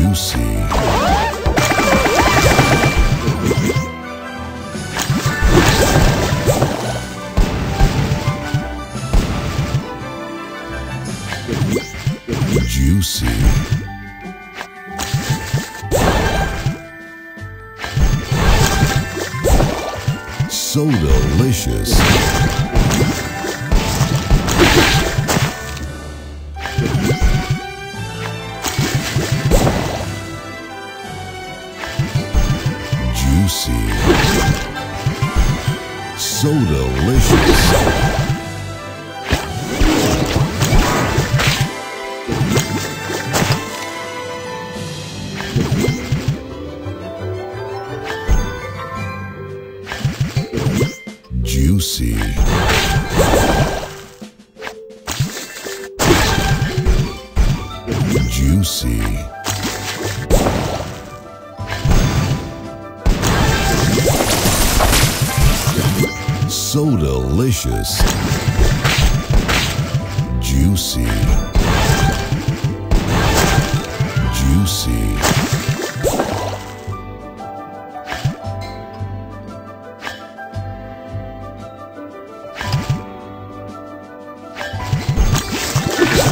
Juicy. Juicy. So delicious. Juicy. So delicious. Juicy. Juicy. so delicious, juicy, juicy. Yeah.